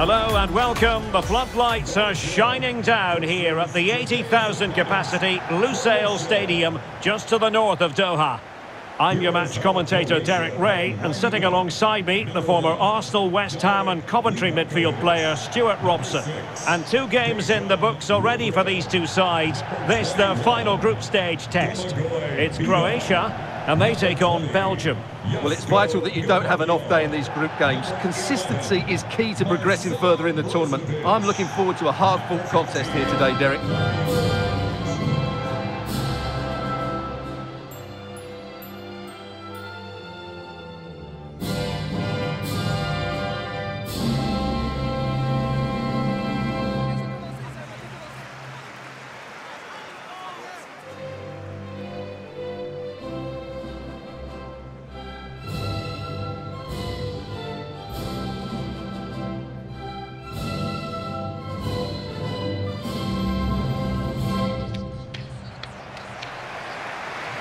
Hello and welcome. The floodlights are shining down here at the 80,000 capacity Lusail Stadium just to the north of Doha. I'm your match commentator Derek Ray and sitting alongside me the former Arsenal, West Ham and Coventry midfield player Stuart Robson. And two games in the books already for these two sides. This their final group stage test. It's Croatia and they take on Belgium. Well, it's vital that you don't have an off day in these group games. Consistency is key to progressing further in the tournament. I'm looking forward to a hard-fought contest here today, Derek.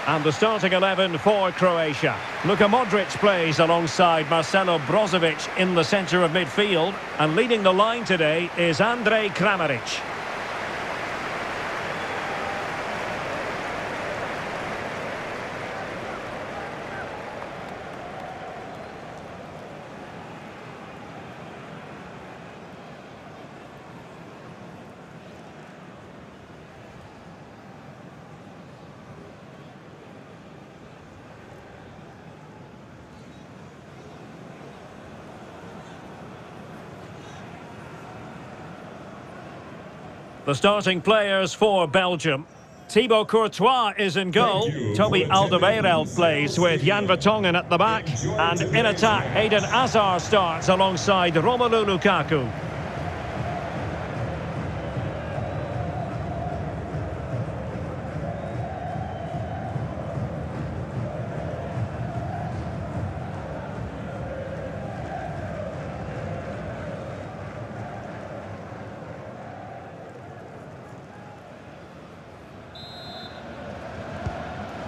And the starting 11 for Croatia. Luka Modric plays alongside Marcelo Brozovic in the centre of midfield. And leading the line today is Andrej Kramaric. The starting players for Belgium. Thibaut Courtois is in goal. Toby Alderweireld plays with Jan Vertonghen at the back. And in attack, Eden Hazard starts alongside Romelu Lukaku.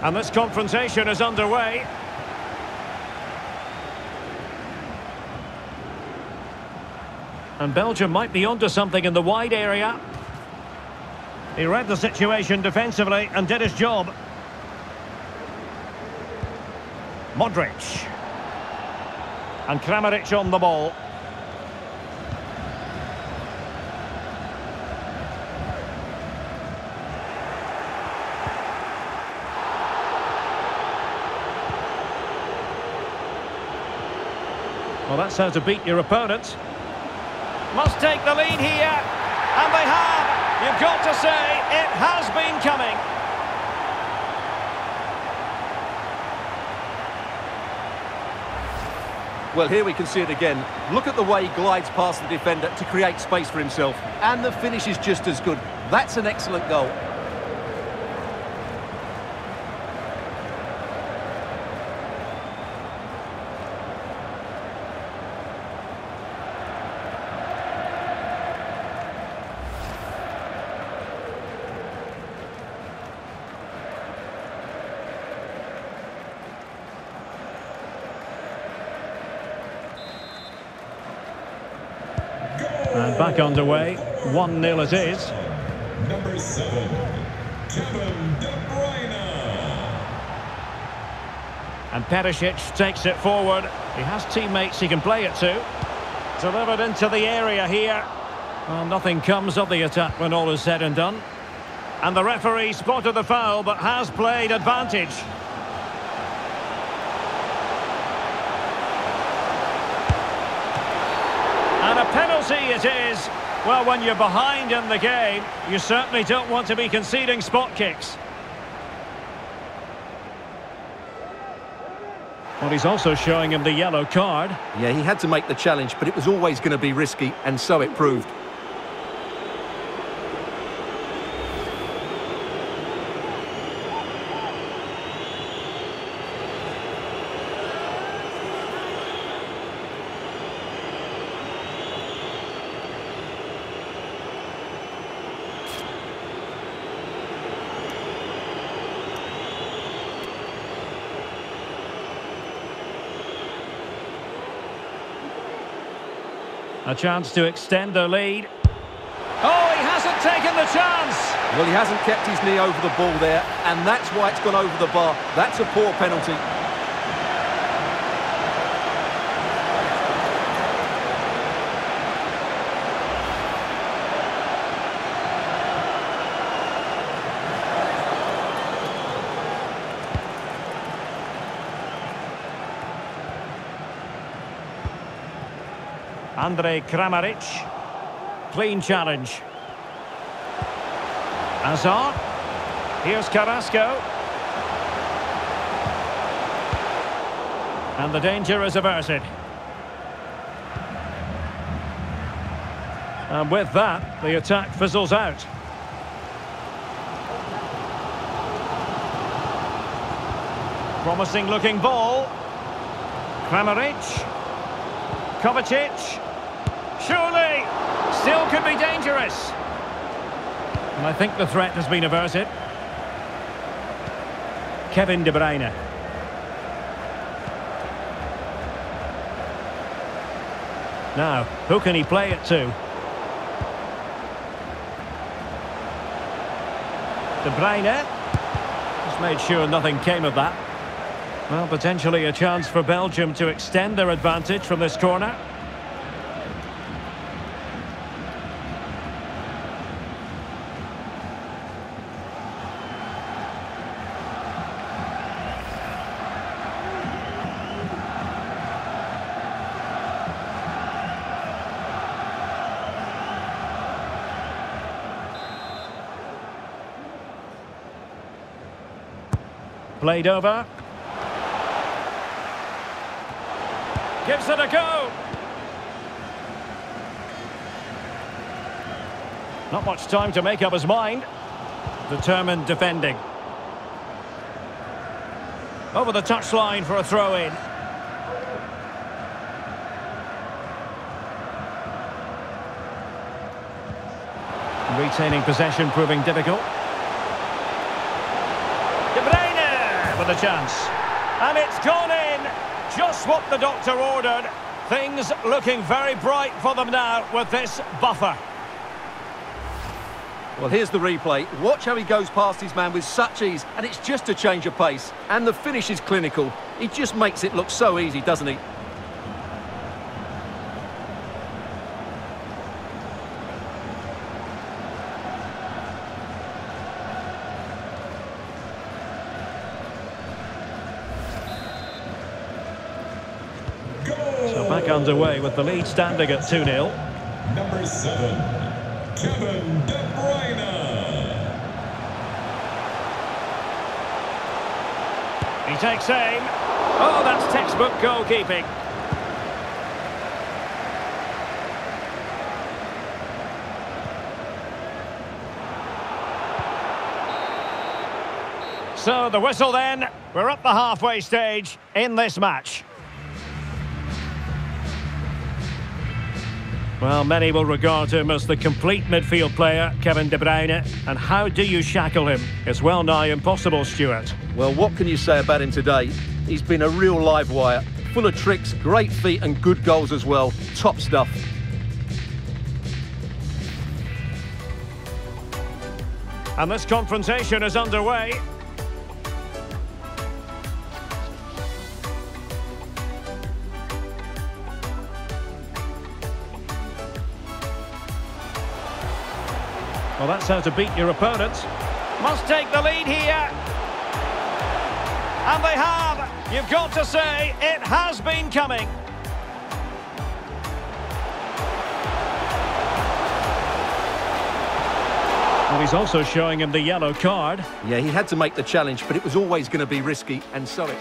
And this confrontation is underway. And Belgium might be onto something in the wide area. He read the situation defensively and did his job. Modric. And Kramaric on the ball. Well, that's how to beat your opponent. Must take the lead here. And they have. You've got to say, it has been coming. Well, here we can see it again. Look at the way he glides past the defender to create space for himself. And the finish is just as good. That's an excellent goal. And back underway. 1-0 it is. Number seven, Kevin De Bruyne. And Perisic takes it forward. He has teammates he can play it to. Delivered into the area here. Well, nothing comes of the attack when all is said and done. And the referee spotted the foul, but has played advantage. And a penalty it is. Well, when you're behind in the game, you certainly don't want to be conceding spot kicks. Well, he's also showing him the yellow card. Yeah, he had to make the challenge, but it was always going to be risky, and so it proved. A chance to extend their lead. Oh, he hasn't taken the chance! Well, he hasn't kept his knee over the ball there, and that's why it's gone over the bar. That's a poor penalty. Andrej Kramaric. Clean challenge. Hazard. Here's Carrasco. And the danger is averted. And with that, the attack fizzles out. Promising looking ball. Kramaric. Kovacic. Surely! Still could be dangerous. And I think the threat has been averted. Kevin De Bruyne. Now, who can he play it to? De Bruyne. Just made sure nothing came of that. Well, potentially a chance for Belgium to extend their advantage from this corner. Played over. Gives it a go. Not much time to make up his mind. Determined defending. Over the touchline for a throw-in. Retaining possession proving difficult. De A chance. And it's gone in. Just what the doctor ordered. Things looking very bright for them now with this buffer. Well, here's the replay. Watch how he goes past his man with such ease, and it's just a change of pace. And the finish is clinical. He just makes it look so easy, doesn't he? So back underway with the lead standing at 2-0. Number seven, Kevin De Bruyne. He takes aim. Oh, that's textbook goalkeeping. So the whistle then. We're at the halfway stage in this match. Well, many will regard him as the complete midfield player, Kevin De Bruyne. And how do you shackle him? It's well nigh impossible, Stuart. Well, what can you say about him today? He's been a real live wire. Full of tricks, great feet and good goals as well. Top stuff. And this confrontation is underway. That's how to beat your opponent. Must take the lead here. And they have. You've got to say, it has been coming. Well, he's also showing him the yellow card. Yeah, he had to make the challenge, but it was always going to be risky, and so it.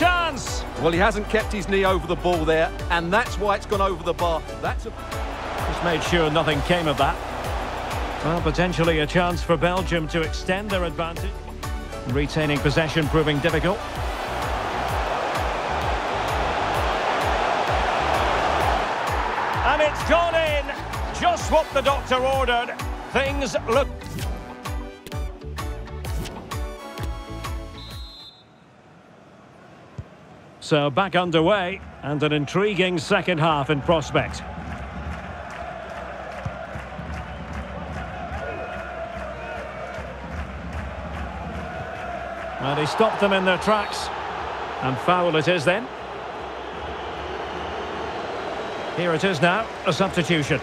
Chance. Well, he hasn't kept his knee over the ball there, and that's why it's gone over the bar. That's a... Just made sure nothing came of that. Well, potentially a chance for Belgium to extend their advantage. Retaining possession proving difficult. And it's gone in. Just what the doctor ordered. Things look... So back underway and an intriguing second half in prospect. And he stopped them in their tracks. And foul it is then. Here it is now, a substitution.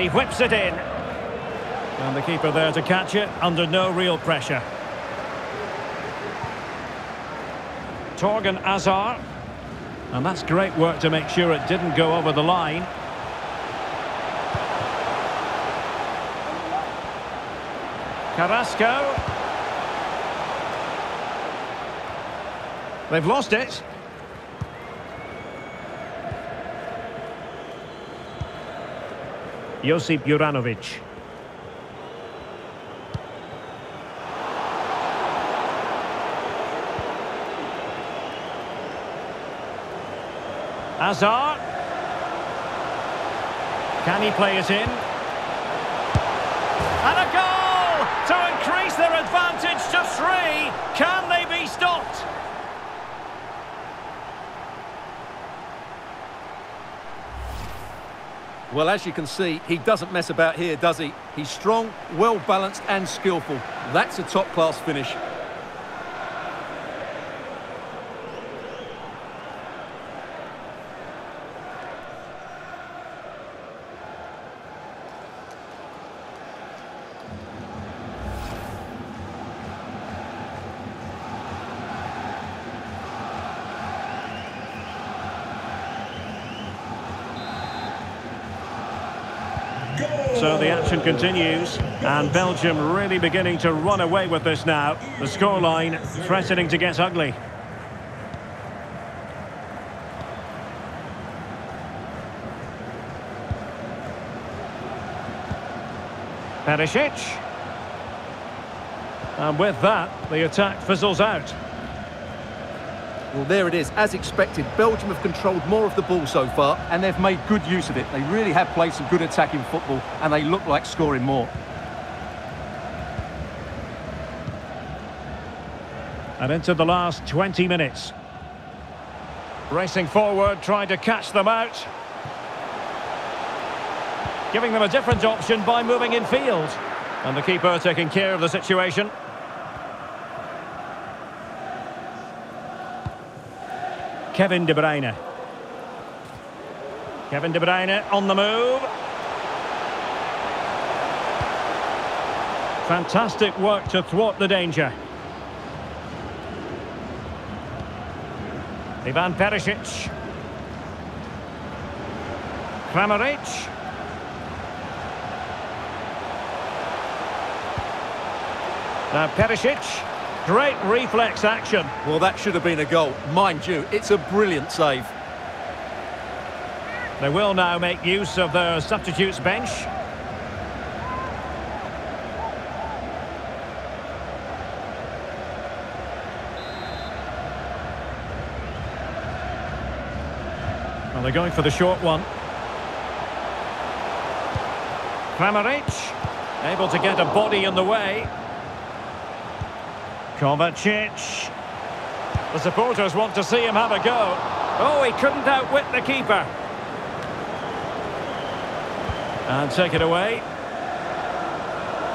And he whips it in. And the keeper there to catch it under no real pressure. Thorgan Hazard. And that's great work to make sure it didn't go over the line. Carrasco. They've lost it. Josip Juranovic. Hazard. Can he play it in? And a goal to increase their advantage to three. Can they be stopped? Well, as you can see, he doesn't mess about here, does he? He's strong, well-balanced and skillful. That's a top-class finish. So the action continues, and Belgium really beginning to run away with this now. The scoreline threatening to get ugly. Perisic. And with that, the attack fizzles out. Well, there it is. As expected, Belgium have controlled more of the ball so far, and they've made good use of it. They really have played some good attacking football, and they look like scoring more. And into the last 20 minutes. Racing forward, trying to catch them out. Giving them a different option by moving in field. And the keeper taking care of the situation. Kevin De Bruyne. Kevin De Bruyne on the move. Fantastic work to thwart the danger. Ivan Perisic. Kramaric. Now Perisic. Great reflex action. Well, that should have been a goal. Mind you, it's a brilliant save. They will now make use of the substitutes bench. Well, they're going for the short one. Kramaric, able to get a body in the way. Kovacic. The supporters want to see him have a go. Oh, he couldn't outwit the keeper. And take it away.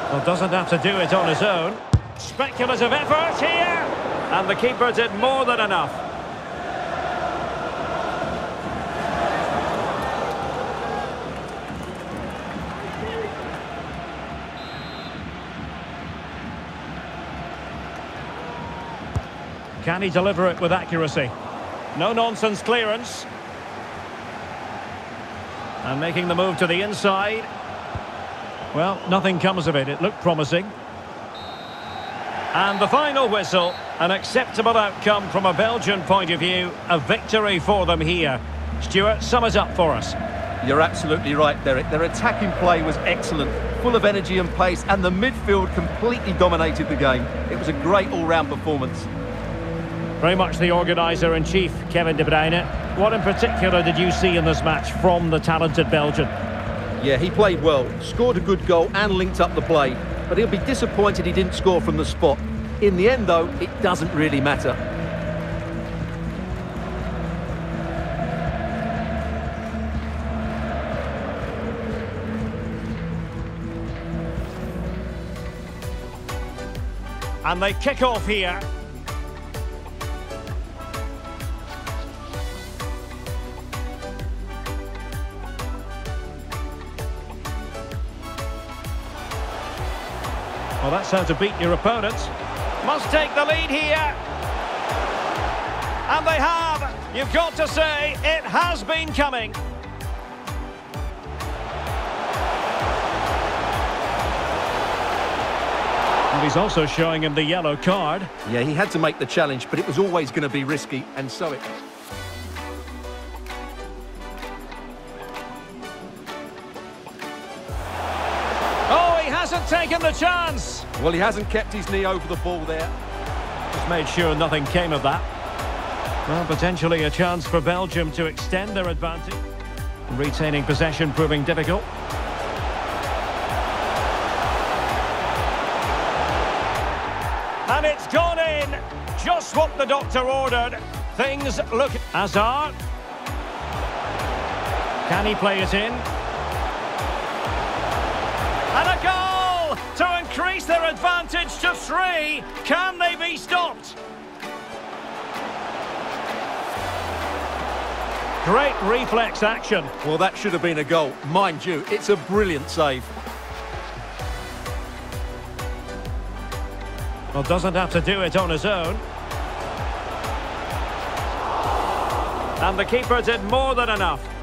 Well, doesn't have to do it on his own. Speculative effort here. And the keeper did more than enough. Can he deliver it with accuracy? No nonsense clearance. And making the move to the inside. Well, nothing comes of it. It looked promising. And the final whistle, an acceptable outcome from a Belgian point of view, a victory for them here. Stuart, sum it up for us. You're absolutely right, Derek. Their attacking play was excellent, full of energy and pace, and the midfield completely dominated the game. It was a great all-round performance. Very much the organiser-in-chief, Kevin De Bruyne. What in particular did you see in this match from the talented Belgian? Yeah, he played well, scored a good goal and linked up the play. But he'll be disappointed he didn't score from the spot. In the end, though, it doesn't really matter. And they kick off here. Well, that's how to beat your opponents. Must take the lead here. And they have. You've got to say, it has been coming. And he's also showing him the yellow card. Yeah, he had to make the challenge, but it was always going to be risky, and so it... the chance. Well, he hasn't kept his knee over the ball there. Just made sure nothing came of that. Well, potentially a chance for Belgium to extend their advantage. Retaining possession proving difficult. And it's gone in. Just what the doctor ordered. Things look... Hazard. Can he play it in? Their advantage to three. Can they be stopped? Great reflex action. Well, that should have been a goal. Mind you, it's a brilliant save. Well, doesn't have to do it on his own. And the keeper did more than enough.